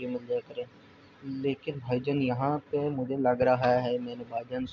नौकरी मिल जाया करें। लेकिन भाईजान यहाँ पे मुझे लग रहा है मैंने भाईजान